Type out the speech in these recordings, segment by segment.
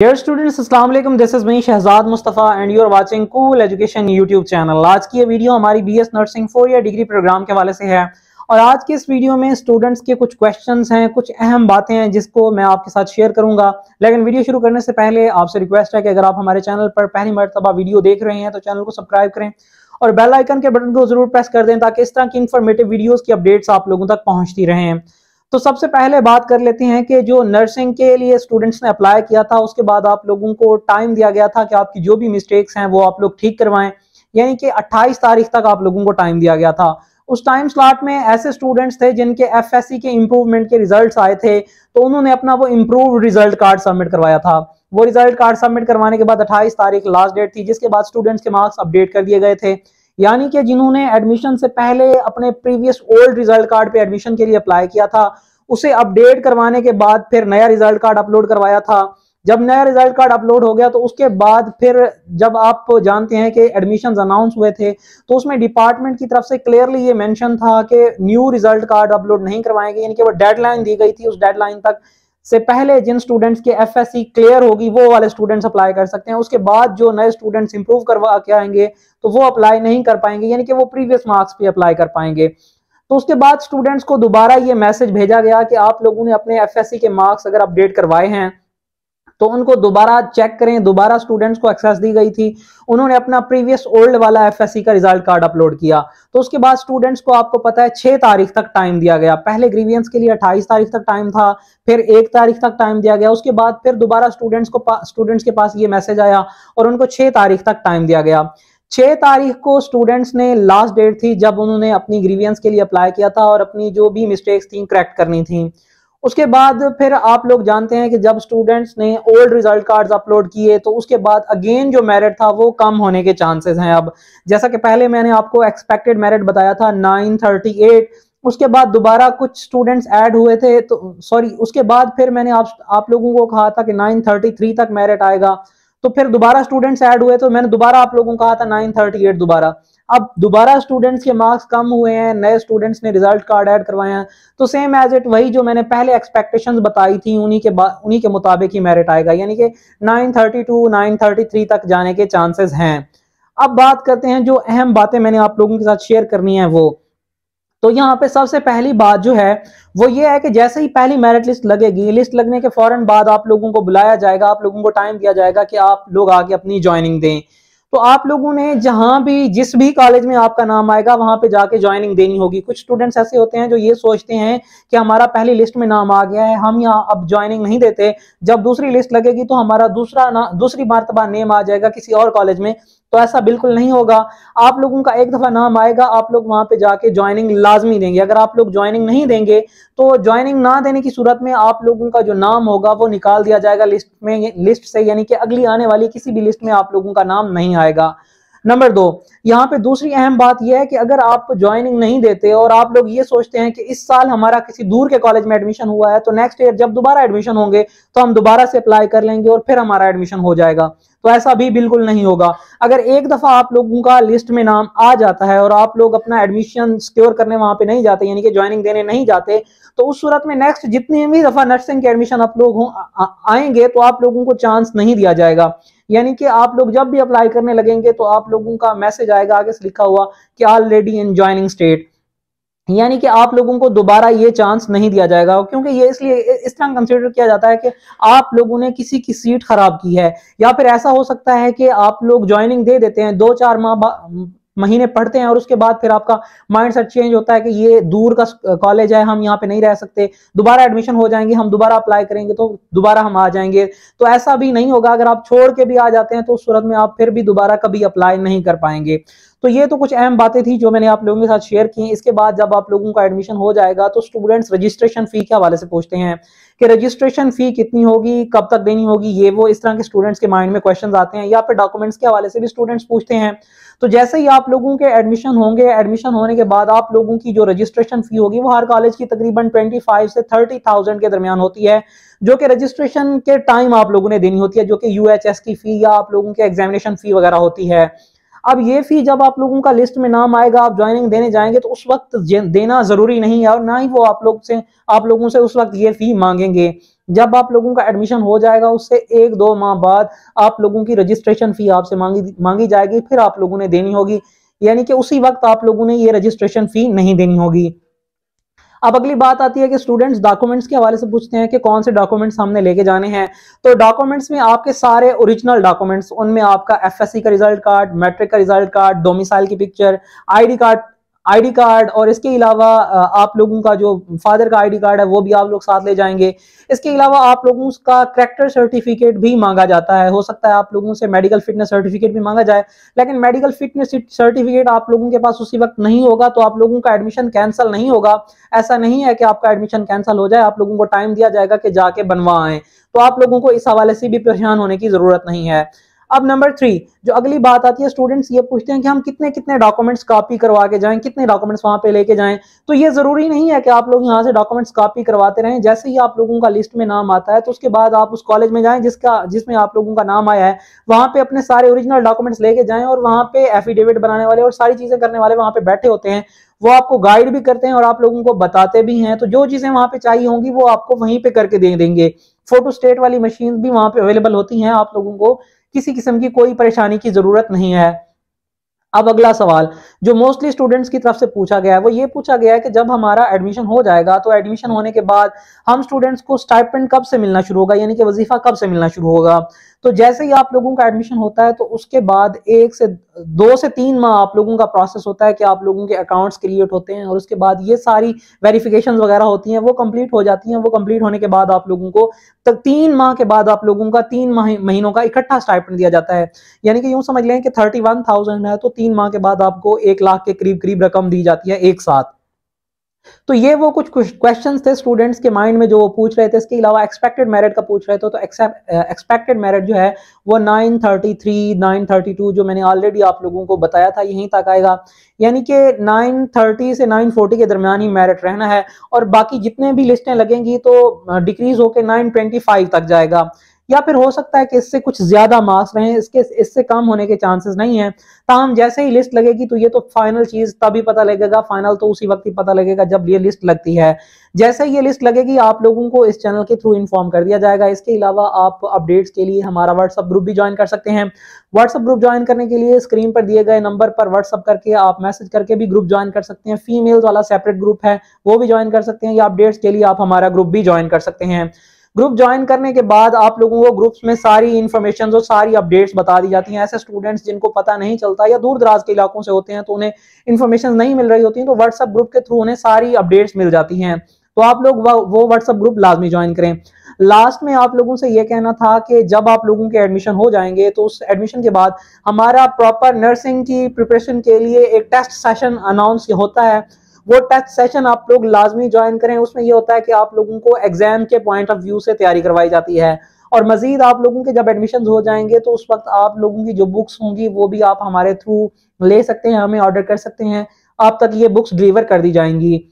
Dear अस्सलाम वालेकुम this is me Shahzad Mustafa and you are watching cool education YouTube channel आज की ये वीडियो हमारी BS nursing four year degree program के हवाले से है। और आज के इस वीडियो में स्टूडेंट्स के कुछ क्वेश्चंस हैं, कुछ अहम बातें हैं, जिसको मैं आपके साथ शेयर करूँगा। लेकिन वीडियो शुरू करने से पहले आपसे रिक्वेस्ट है कि अगर आप हमारे चैनल पर पहली मरतबा वीडियो देख रहे हैं तो चैनल को सब्सक्राइब करें। और बेल आइकन के बटन को ज़रूर प्रेस कर दें, ताकि इस तरह की इन्फॉर्मेटिव वीडियोस की अपडेट्स आप लोगों तक पहुँचती रहें। तो सबसे पहले बात कर लेते हैं कि जो नर्सिंग के लिए स्टूडेंट्स ने अप्लाई किया था, उसके बाद आप लोगों को टाइम दिया गया था कि आपकी जो भी मिस्टेक्स हैं, वो आप लोग ठीक करवाएँ। यानी कि 28 तारीख तक आप लोगों को टाइम दिया गया था। उस टाइम स्लॉट में ऐसे स्टूडेंट्स थे जिनके एफएससी के इम्प्रूवमेंट के रिज़ल्ट आए थे तो उन्होंने अपना वो इम्प्रूव रिज़ल्ट कार्ड सबमिट करवाया था। वो रिज़ल्ट कार्ड सबमिट करवाने के बाद अट्ठाईस तारीख लास्ट डेट थी, जिसके बाद स्टूडेंट्स के मार्क्स अपडेट कर दिए गए थे। यानी कि जिन्होंने एडमिशन से पहले अपने प्रीवियस ओल्ड रिज़ल्ट कार्ड पे एडमिशन के लिए अप्लाई किया था, उसे अपडेट करवाने के बाद फिर नया रिज़ल्ट कार्ड अपलोड करवाया था। जब नया रिज़ल्ट कार्ड अपलोड हो गया तो उसके बाद फिर जब आप जानते हैं कि एडमिशन अनाउंस हुए थे तो उसमें डिपार्टमेंट की तरफ़ से क्लियरली ये मेंशन था कि न्यू रिज़ल्ट कार्ड अपलोड नहीं करवाएँगे, यानी कि वो डेडलाइन दी गई थी, उस डेडलाइन तक से पहले जिन स्टूडेंट्स के एफएससी क्लियर होगी, वो वाले स्टूडेंट्स अप्लाई कर सकते हैं। उसके बाद जो नए स्टूडेंट्स इंप्रूव करवा के आएँगे तो वो अप्लाई नहीं कर पाएँगे, यानी कि वो प्रीवियस मार्क्स भी अप्लाई कर पाएँगे। तो उसके बाद स्टूडेंट्स को दोबारा ये मैसेज भेजा गया कि आप लोगों ने अपने एफएससी के मार्क्स अगर अपडेट करवाए हैं तो उनको दोबारा चेक करें, दोबारा स्टूडेंट्स को एक्सेस दी गई थी। उन्होंने अपना प्रीवियस ओल्ड वाला एफएससी का रिज़ल्ट कार्ड अपलोड किया। तो उसके बाद स्टूडेंट्स को आपको पता है, छह तारीख तक टाइम दिया गया। पहले ग्रीवियंस के लिए अट्ठाईस तारीख तक टाइम था, फिर एक तारीख तक टाइम दिया गया। उसके बाद फिर दोबारा स्टूडेंट्स को स्टूडेंट्स के पास ये मैसेज आया और उनको छह तारीख तक टाइम दिया गया। छह तारीख को स्टूडेंट्स ने लास्ट डेट थी जब उन्होंने अपनी ग्रीवियंस के लिए अप्लाई किया था और अपनी जो भी मिस्टेक्स थी करेक्ट करनी थी। उसके बाद फिर आप लोग जानते हैं कि जब स्टूडेंट्स ने ओल्ड रिज़ल्ट कार्ड्स अपलोड किए तो उसके बाद अगेन जो मेरिट था वो कम होने के चांसेस हैं अब। जैसा कि पहले मैंने आपको एक्सपेक्टेड मेरिट बताया था 938 उसके बाद दोबारा कुछ स्टूडेंट्स ऐड हुए थे तो सॉरी उसके बाद फिर मैंने आप आप लोगों को कहा था कि 933 तक मेरिट आएगा। तो फिर दोबारा स्टूडेंट्स ऐड हुए तो मैंने दोबारा आप लोगों को कहा था 938 दोबारा। अब दोबारा स्टूडेंट्स के मार्क्स कम हुए हैं, नए स्टूडेंट्स ने रिज़ल्ट कार्ड ऐड करवाए हैं तो सेम एज इट वही जो मैंने पहले एक्सपेक्टेशन बताई थी, उन्हीं के उन्हीं के मुताबिक ही मेरिट आएगा, यानी कि 932 933 तक जाने के चांसेस हैं। अब बात करते हैं जो अहम बातें मैंने आप लोगों के साथ शेयर करनी है वो। तो यहाँ पे सबसे पहली बात जो है, वो ये है कि जैसे ही पहली मेरिट लिस्ट लगेगी लिस्ट लगने के फ़ौरन बाद आप लोगों को बुलाया जाएगा, आप लोगों को टाइम दिया जाएगा कि आप लोग आके अपनी ज्वाइनिंग दें। तो आप लोगों ने जहाँ भी, जिस भी कॉलेज में आपका नाम आएगा, वहाँ पे जाके ज्वाइनिंग देनी होगी। कुछ स्टूडेंट्स ऐसे होते हैं जो ये सोचते हैं कि हमारा पहली लिस्ट में नाम आ गया है, हम यहाँ अब ज्वाइनिंग नहीं देते। जब दूसरी लिस्ट लगेगी तो हमारा दूसरा ना, दूसरी मरतबा नेम आ जाएगा किसी और कॉलेज में। तो ऐसा बिल्कुल नहीं होगा। आप लोगों का एक दफ़ा नाम आएगा, आप लोग वहाँ पे जाके ज्वाइनिंग लाजमी देंगे। अगर आप लोग ज्वाइनिंग नहीं देंगे तो ज्वाइनिंग ना देने की सूरत में आप लोगों का जो नाम होगा, वो निकाल दिया जाएगा लिस्ट में लिस्ट से, यानी कि अगली आने वाली किसी भी लिस्ट में आप लोगों का नाम नहीं आएगा। नंबर दो यहाँ पे दूसरी अहम बात यह है कि अगर आप ज्वाइनिंग नहीं देते और आप लोग ये सोचते हैं कि इस साल हमारा किसी दूर के कॉलेज में एडमिशन हुआ है तो नेक्स्ट ईयर जब दोबारा एडमिशन होंगे तो हम दोबारा से अप्लाई कर लेंगे और फिर हमारा एडमिशन हो जाएगा। तो ऐसा भी बिल्कुल नहीं होगा। अगर एक दफ़ा आप लोगों का लिस्ट में नाम आ जाता है और आप लोग अपना एडमिशन सिक्योर करने वहाँ पे नहीं जाते, यानी कि ज्वाइनिंग देने नहीं जाते तो उस सूरत में नेक्स्ट जितनी भी दफ़ा नर्सिंग के एडमिशन आप लोग आएँगे तो आप लोगों को चांस नहीं दिया जाएगा। यानी कि आप लोग जब भी अप्लाई करने लगेंगे तो आप लोगों का मैसेज आएगा आगे से लिखा हुआ कि ऑलरेडी इन ज्वाइनिंग स्टेट यानी कि आप लोगों को दोबारा ये चांस नहीं दिया जाएगा, क्योंकि ये इसलिए, इस तरह कंसिडर किया जाता है कि आप लोगों ने किसी की सीट खराब की है। या फिर ऐसा हो सकता है कि आप लोग ज्वाइनिंग दे देते हैं, दो चार माह महीने पढ़ते हैं और उसके बाद फिर आपका माइंड सेट चेंज होता है कि ये दूर का कॉलेज है, हम यहाँ पे नहीं रह सकते। दोबारा एडमिशन हो जाएँगे, हम दोबारा अप्लाई करेंगे तो दोबारा हम आ जाएँगे। तो ऐसा भी नहीं होगा। अगर आप छोड़ के भी आ जाते हैं तो उस सूरत में आप फिर भी दोबारा कभी अप्लाई नहीं कर पाएँगे। तो ये तो कुछ अहम बातें थी जो मैंने आप लोगों के साथ शेयर की इसके बाद जब आप लोगों का एडमिशन हो जाएगा तो स्टूडेंट्स रजिस्ट्रेशन फ़ी के हवाले से पूछते हैं कि रजिस्ट्रेशन फ़ी कितनी होगी कब तक देनी होगी ये वो इस तरह के स्टूडेंट्स के माइंड में क्वेश्चन आते हैं या फिर डॉक्यूमेंट्स के हवाले से भी स्टूडेंट्स पूछते हैं। तो जैसे ही आप लोगों के एडमिशन होंगे एडमिशन होने के बाद आप लोगों की जो रजिस्ट्रेशन फ़ी होगी वो हर कॉलेज की तकरीबन 25 से 30,000 के दरमियान होती है जो कि रजिस्ट्रेशन के टाइम आप लोगों ने देनी होती है जो कि यूएचएस की फ़ी या आप लोगों के एग्जामिनेशन फ़ी वगैरह होती है। अब ये फ़ी जब आप लोगों का लिस्ट में नाम आएगा, आप ज्वाइनिंग देने जाएँगे तो उस वक्त देना ज़रूरी नहीं है और ना ही वो आप लोग से, आप लोगों से उस वक्त ये फ़ी मांगेंगे। जब आप लोगों का एडमिशन हो जाएगा, उससे एक दो माह बाद आप लोगों की रजिस्ट्रेशन फ़ी आपसे मांगी मांगी जाएगी, फिर आप लोगों ने देनी होगी। यानी कि उसी वक्त आप लोगों ने ये रजिस्ट्रेशन फ़ी नहीं देनी होगी। अब अगली बात आती है कि स्टूडेंट्स डॉक्यूमेंट्स के हवाले से पूछते हैं कि कौन से डॉक्यूमेंट्स हमने लेके जाने हैं। तो डॉक्यूमेंट्स में आपके सारे ओरिजिनल डॉक्यूमेंट्स उनमें आपका एफएससी का रिज़ल्ट कार्ड मैट्रिक का रिज़ल्ट कार्ड डोमिसाइल की picture ID card ID card और इसके अलावा आप लोगों का जो फादर का आईडी कार्ड है, वो भी आप लोग साथ ले जाएँगे। इसके अलावा आप लोगों का करेक्टर सर्टिफिकेट भी मांगा जाता है। हो सकता है आप लोगों से मेडिकल फिटनेस सर्टिफिकेट भी मांगा जाए, लेकिन मेडिकल फिटनेस सर्टिफिकेट आप लोगों के पास उसी वक्त नहीं होगा तो आप लोगों का एडमिशन कैंसिल नहीं होगा। ऐसा नहीं है कि आपका एडमिशन कैंसिल हो जाए, आप लोगों को टाइम दिया जाएगा कि जाके बनवा आए। तो आप लोगों को इस हवाले से भी परेशान होने की ज़रूरत नहीं है। अब नंबर थ्री जो अगली बात आती है स्टूडेंट्स ये पूछते हैं कि हम कितने कितने डॉक्यूमेंट्स कॉपी करवा के जाएँ, कितने डॉक्यूमेंट्स वहाँ पे लेके जाएँ। तो ये ज़रूरी नहीं है कि आप लोग यहाँ से डॉक्यूमेंट्स कॉपी करवाते रहें। जैसे ही आप लोगों का लिस्ट में नाम आता है तो उसके बाद आप उस कॉलेज में जाएँ, जिसका, जिसमें आप लोगों का नाम आया है। वहाँ पे अपने सारे ओरिजिनल डॉक्यूमेंट्स लेके जाएँ और वहाँ पे एफिडेविट बनाने वाले और सारी चीज़ें करने वाले वहाँ पे बैठे होते हैं। वो आपको गाइड भी करते हैं और आप लोगों को बताते भी हैं। तो जो चीज़ें वहाँ पे चाहिए होंगी, वो आपको वहीं पे करके दे देंगे। फ़ोटो स्टेट वाली मशीन भी वहाँ पे अवेलेबल होती हैं। आप लोगों को किसी किस्म की कोई परेशानी की ज़रूरत नहीं है। अब अगला सवाल, जो मोस्टली स्टूडेंट्स की तरफ़ से पूछा गया है, वो ये पूछा गया है कि जब हमारा एडमिशन हो जाएगा तो एडमिशन होने के बाद हम स्टूडेंट्स को स्टाइपेंड कब से मिलना शुरू होगा? यानी कि वजीफा कब से मिलना शुरू होगा? तो जैसे ही आप लोगों का एडमिशन होता है तो उसके बाद एक से दो से तीन माह आप लोगों का प्रोसेस होता है कि आप लोगों के अकाउंट्स क्रिएट होते हैं, और उसके बाद ये सारी वेरिफिकेशन वगैरह होती हैं, वो कंप्लीट हो जाती हैं, वो कंप्लीट होने के बाद आप लोगों को तक तीन माह के बाद आप लोगों का तीन महीनों का इकट्ठा स्टाइपेंड दिया जाता है। यानी कि यूँ समझ लें कि थर्टी है तो तीन माह के बाद आपको एक लाख के करीब करीब रकम दी जाती है एक साथ। तो ये वो कुछ क्वेश्चन थे स्टूडेंट्स के माइंड में जो वो पूछ रहे थे। इसके अलावा एक्सपेक्टेड मेरिट का पूछ रहे थे। तो एक्सपेक्टेड मेरिट जो है, वो 933 932 जो मैंने ऑलरेडी आप लोगों को बताया था, यहीं तक आएगा। यानी कि 930 से 940 के दरमियान ही मेरिट रहना है। और बाकी जितने भी लिस्टें लगेंगी तो डिक्रीज होकर 925 तक जाएगा। या फिर हो सकता है कि इससे कुछ ज़्यादा मार्क्स रहे, इसके, इससे कम होने के चांसेस नहीं है। ताम, जैसे ही लिस्ट लगेगी तो ये तो फाइनल चीज़ तभी पता लगेगा फाइनल तो उसी वक्त ही पता लगेगा जब ये लिस्ट लगती है। जैसे ये लिस्ट लगेगी, आप लोगों को इस चैनल के थ्रू इन्फॉर्म कर दिया जाएगा। इसके अलावा आप अपडेट्स के लिए हमारा व्हाट्सअप ग्रुप भी ज्वाइन कर सकते हैं। व्हाट्सअप ग्रुप ज्वाइन करने के लिए स्क्रीन पर दिए गए नंबर पर व्हाट्सअप करके आप मैसेज करके भी ग्रुप ज्वाइन कर सकते हैं। फीमेल्स वाला सेपरेट ग्रुप है, वो भी ज्वाइन कर सकते हैं। या अपडेट्स के लिए आप हमारा ग्रुप भी ज्वाइन कर सकते हैं। ग्रुप ज्वाइन करने के बाद आप लोगों को ग्रुप्स में सारी इन्फॉर्मेशन और सारी अपडेट्स बता दी जाती हैं। ऐसे स्टूडेंट्स जिनको पता नहीं चलता या दूर दराज के इलाकों से होते हैं तो उन्हें इन्फॉर्मेशन नहीं मिल रही होती तो व्हाट्सअप ग्रुप के थ्रू उन्हें सारी अपडेट्स मिल जाती हैं। तो आप लोग वो व्हाट्सअप ग्रुप लाजमी ज्वाइन करें। लास्ट में आप लोगों से ये कहना था कि जब आप लोगों के एडमिशन हो जाएँगे तो उस एडमिशन के बाद हमारा प्रॉपर नर्सिंग की प्रिपरेशन के लिए एक टेस्ट सेशन अनाउंस होता है। वो टेस्ट सेशन आप लोग लाजमी ज्वाइन करें। उसमें ये होता है कि आप लोगों को एग्ज़ाम के पॉइंट ऑफ़ व्यू से तैयारी करवाई जाती है। और मजीद आप लोगों के जब एडमिशन हो जाएँगे तो उस वक्त आप लोगों की जो बुक्स होंगी, वो भी आप हमारे थ्रू ले सकते हैं, हमें ऑर्डर कर सकते हैं। आप तक ये बुक्स डिलीवर कर दी जाएँगी।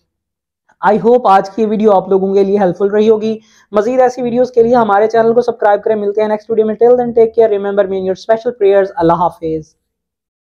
आई होप आज की वीडियो आप लोगों के लिए हेल्पफुल रही होगी। मजीद ऐसी वीडियोस के लिए हमारे चैनल को सब्सक्राइब करें। मिलते हैं नेक्स्ट वीडियो में। Tell then take care remember mean your special prayers Allah हाफिज़।